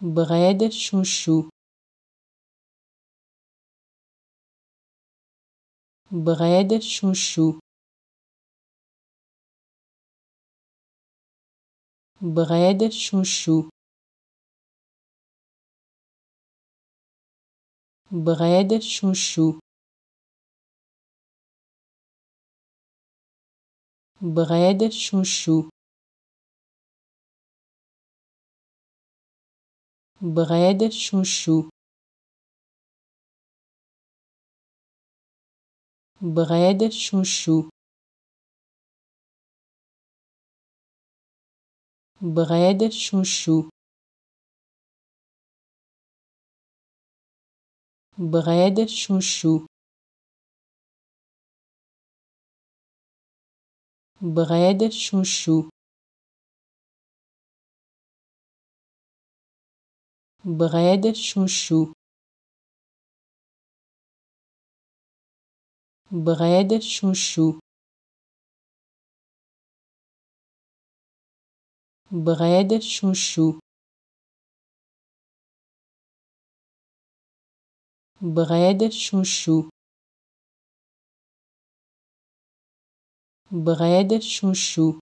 bread chouchou. Bread chouchou. Bread chouchou. Bread chouchou. Bread chouchou bread chouchou. Bread chouchou. Bread chouchou. Bread chouchou. Bread chouchou bread chouchou. Bread chouchou. Bread chouchou. Bread chouchou. Bread chouchou